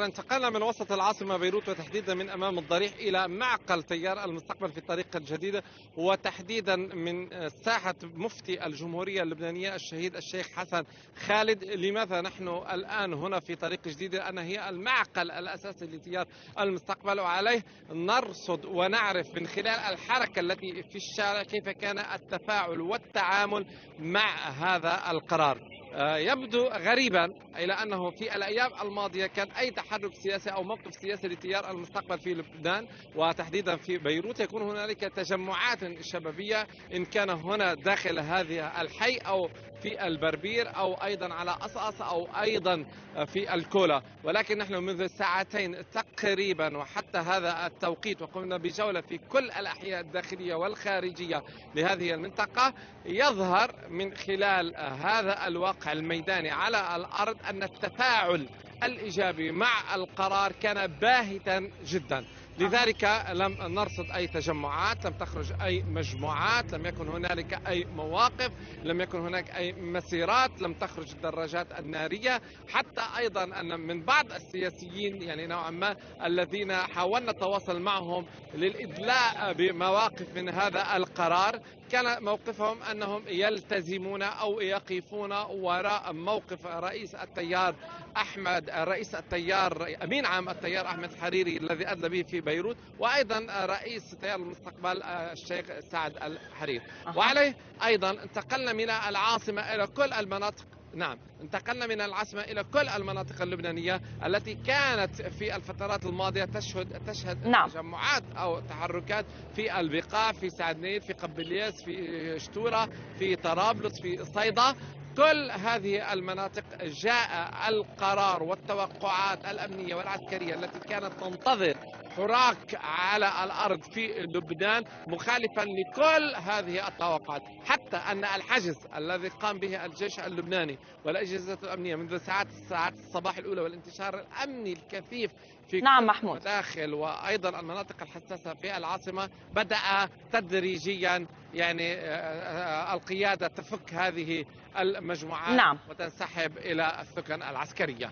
انتقلنا من وسط العاصمة بيروت وتحديدا من أمام الضريح إلى معقل تيار المستقبل في الطريق الجديدة وتحديدا من ساحة مفتي الجمهورية اللبنانية الشهيد الشيخ حسن خالد. لماذا نحن الآن هنا في طريق جديد؟ لأن هي المعقل الأساسي لتيار المستقبل وعليه نرصد ونعرف من خلال الحركة التي في الشارع كيف كان التفاعل والتعامل مع هذا القرار. يبدو غريبا إلى أنه في الأيام الماضية كان أي تحرك سياسي أو موقف سياسي لتيار المستقبل في لبنان وتحديدا في بيروت يكون هنالك تجمعات شبابية إن كان هنا داخل هذه الحي أو في البربير أو أيضا على أصأص أو أيضا في الكولا. ولكن نحن منذ ساعتين تقريبا وحتى هذا التوقيت وقمنا بجولة في كل الأحياء الداخلية والخارجية لهذه المنطقة يظهر من خلال هذا الواقع الميداني على الأرض أن التفاعل الإيجابي مع القرار كان باهتا جدا. لذلك لم نرصد أي تجمعات لم تخرج أي مجموعات لم يكن هنالك أي مواقف لم يكن هناك أي مسيرات لم تخرج الدراجات النارية. حتى أيضا أن من بعض السياسيين يعني نوعا ما الذين حاولنا التواصل معهم للإدلاء بمواقف من هذا القرار كان موقفهم أنهم يلتزمون أو يقفون وراء موقف رئيس التيار أحمد رئيس التيار أمين عام التيار أحمد الحريري الذي أدلى به في بيروت وأيضا رئيس تيار المستقبل الشيخ سعد الحرير وعليه أيضا انتقلنا من العاصمة إلى كل المناطق. نعم انتقلنا من العاصمة إلى كل المناطق اللبنانية التي كانت في الفترات الماضية تشهد تشهد نعم. تجمعات أو تحركات في البقاع في سعدنيت في قبلياس في شتورة في طرابلس في صيدا. كل هذه المناطق جاء القرار والتوقعات الأمنية والعسكرية التي كانت تنتظر حراك على الأرض في لبنان مخالفا لكل هذه التوقعات. حتى أن الحجز الذي قام به الجيش اللبناني والأجهزة الأمنية منذ ساعات ساعات الصباح الأولى والانتشار الأمني الكثيف في نعم محمود. داخل وأيضا المناطق الحساسة في العاصمة بدأ تدريجيا يعني القيادة تفك هذه المجموعات نعم. وتنسحب إلى السكن العسكرية